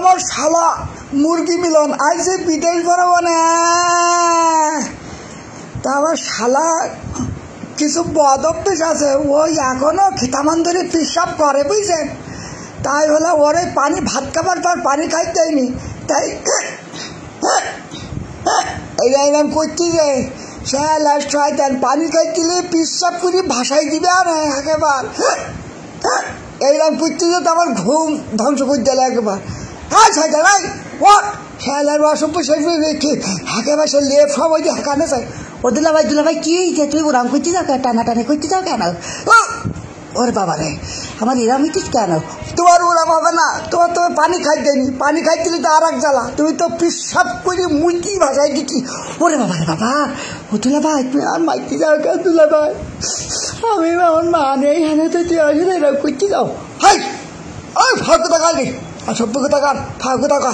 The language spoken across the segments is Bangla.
আমার শালা মুরগি মিলন আইসে বিদেশ বরাবর না। তা আমার শালা কিছু বদ অভ্যেস আছে, ওই এখনও খিতামান ধরে পিসাব করে, বুঝছেন? তাই হলো ওরে পানি ভাত খাবার পর পানি খাইতে দেয়নি তাই এই এরকম করছি যে শালা শয়তান পানি খাইছিলে পিসাব করে ভাসাই দিবে আর একেবার। এইরকম করছি যে তো আমার ঘুম ধ্বংস করে দিলে একবার। হ্যাঁ শয়তান এই ওট শালার অসভ্য শেষ রেখে একেবারে সে লেপ সবাই দিয়ে হাঁকানে চায় ও দুলা ভাই দুলা ভাই কি হয়েছে? তুই ওরাম করতে যাও কেন? টানা টানা করতে যাও কেন? ও, ওর বাবা রে আমার এরাম হইতিস কেন? তোমার ওরম হবে না। তোমার তোমার পানি খাই দেয়নি পানি খাইছিলে তো আর এক জ্বালা। তুমি তো পিসাব করে মুইটি ভাষায় দিচ্ছি। ওরে বাবা রে বাবা! ও দুলা ভাই তুমি আর মাইতে যাও কেন তুলে ভাই আমি আমার মা নেই হ্যাঁ তো তুই আসলে এরকম করতে যাও হাই! ওই ফাঁকু টাকা নে আর সভ্য কথা কার ফাঁকু টাকা।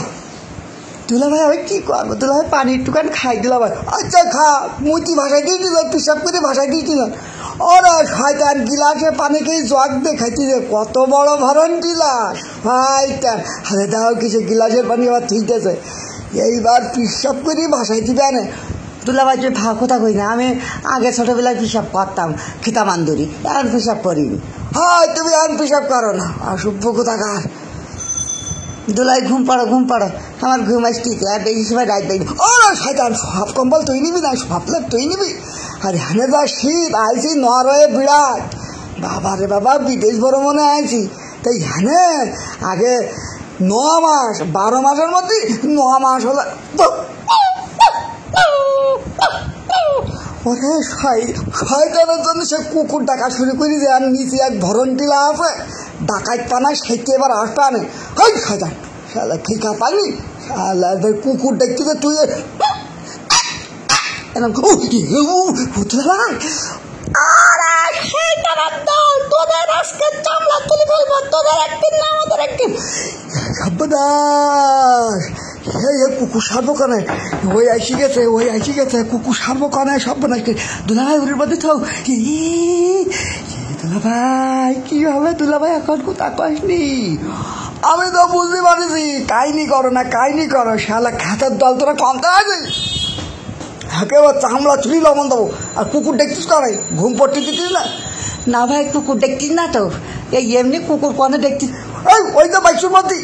দুলা ভাই, আমি কি করব? দুলা ভাই পানি একটুখানি খাই দিলা ভাই আচ্ছা খা, মুচি ভাষায় দিয়ে দিল পিসাব করে ভাষায় দিয়েছিল ওরা শয়তান গিলাসে পানি খেয়ে জগ দেখাইছি যে, কত বড় ভরণ গিলাস। শয়তান আরে দাও কিছু গিলাসের পানি আবার ঠিকতেছে এইবার পিসাব করে ভাষায় দিবে না দুলা ভাই তুই ভাগ কথা কই না আমি আগে ছোটবেলায় পিসাব করতাম খিতা মান্দুরি এখন পিসাব করিনি। হয়, তুমি আর পিসাব করো না। অসভ্য কোথাকার। দুলাই ঘুম পাড়ো ঘুম পাড়ো। আমার ঘুম আসছি আর বেশি সময় রাত দেয় ও শয়তান, সব কম্বল তুই নিবি না লেপ তুই নিবি। আর হ্যানে যা শীত আইছি নরয়ে বিরাট। বাবা রে বাবা, বিদেশ বড় মনে আইছি। তাই হ্যানে আগে ন মাস, বারো মাসের মধ্যে ন মাস হলো। ওরে শয়- শয়তানের জন্য সে কুকুর ডাকা শুরু করি যে আর নিচে এক ধরন টিলা আছে। ডাকাত পানায় সেটি এবার আসতে আনে। হই শয়তান শালা ঠিকা পাইনি শালা এদের কুকুর দেখতে যে তুই এরকম দল, তোদের কুকুর সারবো কানে? ওই আইসি গেছে, ওই আইসি গেছে, কুকুর সারবো কানে সর্বনাশ দুলা ভাই উড়ির মধ্যে থাও দুলা ভাই কি হবে দুলা ভাই এখন কোথা কসনি আমি তো বুঝতে পারছি কাহিনি করো না কাহিনি করো শালা খাতার দল তোরা কমতে আছে একেবারে চামড়া চুরি লবণ দেবো আর কুকুর দেখছিস করে ঘুম পড়তে দিচ্ছিস না না ভাই কুকুর দেখতিস না তো এই এমনি কুকুর কোনে দেখতিস এই ওই তো বাইশুর মধ্যে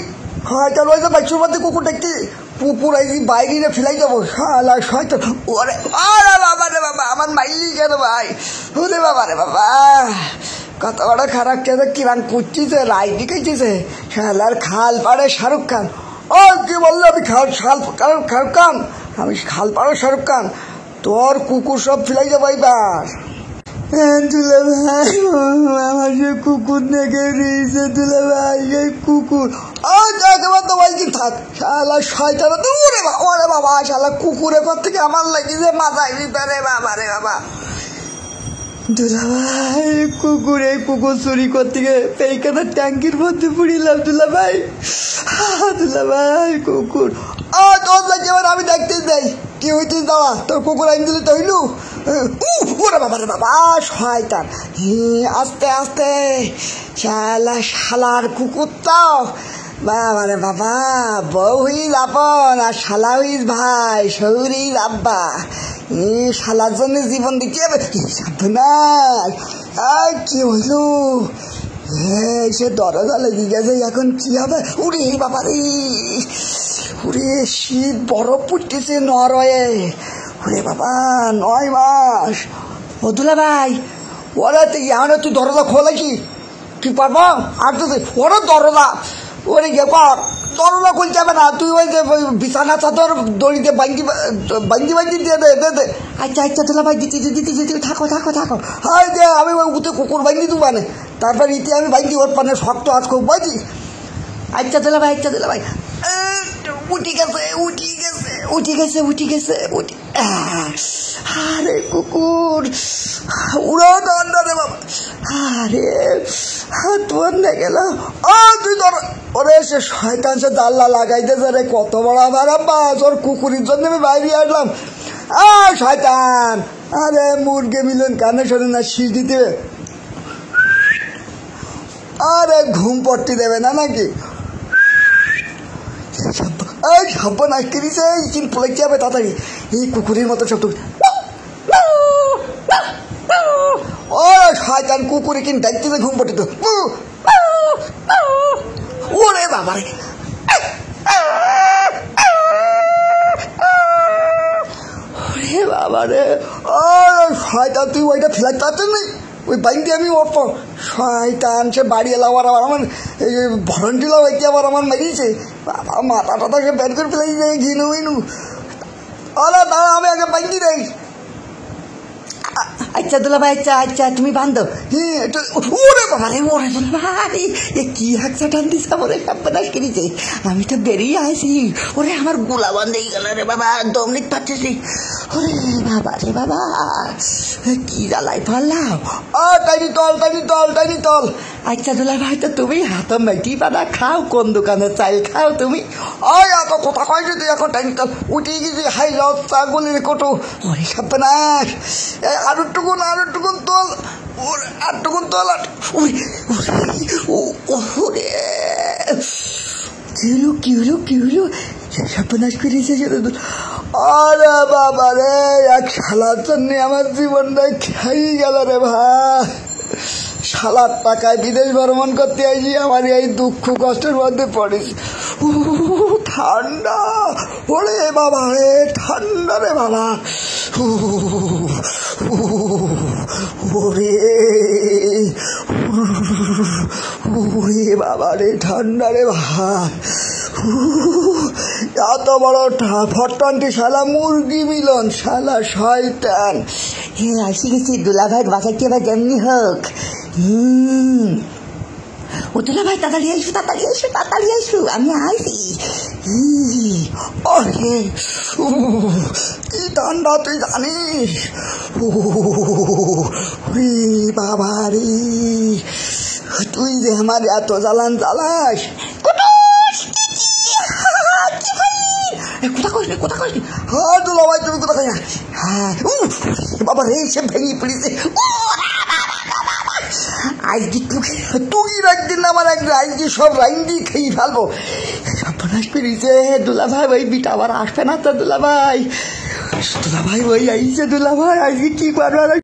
হয় তাহলে ওই তো বাইশুর মধ্যে কুকুর দেখতে পুকুর এই যে বাইরে ফেলাই যাব শালা শয়তো ওরে আরে বাবা রে বাবা আমার মাইলি কেন ভাই ওরে বাবা রে বাবা। কত বড় খারাপ কেন কিরান করছিছে রাইডি খাইছিছে শালার খাল পাড়ে শাহরুখ খান। ও, কি বলল আমি, খাল, শাল শাহরুখ খান? আমি খাল পাড়ে শাহরুখ খান। তোর কুকুর সব ফেলাই যাব এইবার। দুলে ভাই, আমার সে কুকুর দেখে দিয়েছে দুলে ভাই, এই কুকুর। আর একেবারে তো বলছি, থাক। শালা শয়তানা তো ওরে বাবা ওরে বাবা, শালা কুকুরের পর থেকে আমার লাগিয়েছে মাথায় ভিতরে। বাবা রে বাবা। দুলা ভাই কুকুর এই কুকুর চুরি করতে গিয়ে পেইখানা ট্যাঙ্কির মধ্যে পুড়িলাম দুলা ভাই। আহ, দুলা ভাই কুকুর। ও তোর লাগে এবার আমি দেখতে যাই কি হইতিস দাওয়া তোর কুকুর আইন দিলে তো হইলু? ওরে বাবা রে বাবা শয়তান। হে আস্তে আস্তে শালা শালার কুকুর তো। বাবা রে বাবা বউ হইস আপন আর শালা হইস ভাই শৌরিস আব্বা। শালার জন্য জীবন দিতে হবে? সাবধান আর কি হইল এই সে দরজা লেগে গেছে, এখন কি হবে? উরে বাবা রে উরে শীত বরফ পড়তেছে নরয়ে। উরে বাবা, নয় মাস। ও দুলা ভাই, ওরা তুই এখন তুই দরজা খোলা কি? তুই পারব? আর তো ওরা দরজা ওরে গে কর। দরজা খুলতে যাবে না, তুই ওই যে বিছানা চাদর দড়িতে বাঙ্গি বাঙ্গি বাঙ্গি দিয়ে দে দে দে। আচ্ছা আচ্ছা দুলা ভাই দিতে দিতে দিতে থাকো থাকো থাকো। হাই দে আমি উঠে কুকুর বাঙ্গি দু মানে তারপর ইতি আমি বাঙ্গি ওর পানে শক্ত আজ খুব বুঝি আচ্ছা দুলা ভাই আচ্ছা দুলা ভাই। উঠি গেছে উঠি গেছে, উঠে গেছে উঠে গেছে, উঠে। আরে কুকুর উড়ো দণ্ডা রে বাবা। আরে। হাত বন্ধে গেল ও তুই ধর, ওরে সে শয়তান সে রে, কত বড় আমার কুকুরের জন্য আমি বাইরে আসলাম। আ, শয়তান, আরে মুরগে মিলন কানে শোনে না, শীষ দিতে আরে ঘুম পট্টি দেবে না নাকি? সর্বনাশ করিছে চিন পলাইতে হবে তাড়াতাড়ি? এই কুকুরের মতো সব তো ও শয়তান কুকুরে কিন ডাকতেছে ঘুম পটিত ওরে বাবারে ওরে বাবারে ও শয়তান তুই ওইটা তাতে নেই। ওই বাইনটি আমি অফ। শয়তান সে বাড়ি এলাম আবার আবার আমার এই ভরন্টিলাও একে আবার আমার মেরিয়েছে বাবা মাথা টাথা সে ব্যান করে ফেলেছে ঘিনু মিনু ওরা দাঁড়া আমি আগে বাইন্দি দেই আচ্ছা দুলা ভাই আচ্ছা আচ্ছা তুমি বান্ধব। হ্যাঁ ওরে বাবা আরে ওরে ভাই এ কি হাকসা টান দিস আমার সর্বনাশ করেছে। আমি তো বেরিয়ে আসি ওরে আমার গোলা বান্ধে গেল রে বাবা, দম নিতে পারতেছি ওরে বাবা রে বাবা কি জ্বালাই পারলাম? আ টাইনি তল টাইনি তল টাইনি তল। আচ্ছা দুলা ভাই তো তুমি হাত মেটি পানা খাও, কোন দোকানে চাল খাও তুমি? আয়, এত কথা কয়েছে তুই এখন টাইনি তল। উঠে গেছি, হাই লতা গলির কোটো। ওরে সাপনাশ আরও টুকুন আরও টুকুন তল ওর, আর টুকুন তল আর ওরে। কি হলো কি হলো কি হলো? সর্বনাশ করেছে আরে বাবা রে, এক শালার জন্য আমার জীবনটা খাই গেল রে ভাই। শালার টাকায় বিদেশ ভ্রমণ করতে আইছি আমার এই দুঃখ কষ্টের মধ্যে পড়েছি। ও, ঠান্ডা। ওরে বাবা রে, ঠান্ডা রে বাবা। ওরে ওরে বাবা রে, ঠান্ডা রে ভাই। এত বড় ফট্টানটি শালা, মুরগি মিলন, শালা শয়তান। হ্যাঁ আসি গেছি দুলা ভাইয়ের বাসায় কি যেমনি হোক। হুম। ও দুলা ভাই তাড়াতাড়ি আইসু তাড়াতাড়ি আইসু তাড়াতাড়ি আইসু। আমি আইসি উ, কি ঠান্ডা তুই জানিস? বাবা রে। তুই যে আমার এত জ্বালান জ্বালাস। কোথা কইলি কোথা কইলি হ্যাঁ দুলা ভাই তুমি কোথায় হ্যাঁ উফ, বাবা রে সে ভেঙে পড়েছে। আজকে তুই তুকি রাখবেন আমার একদিন আজকে সব লাইন দিয়ে খেয়ে ফেলব। সর্বনাশ পেরিয়েছে দুলা ভাই ওই বিটা আবার আসবে না তো দুলা ভাই দুলা ভাই ওই আইছে দুলা ভাই আজকে কি করব?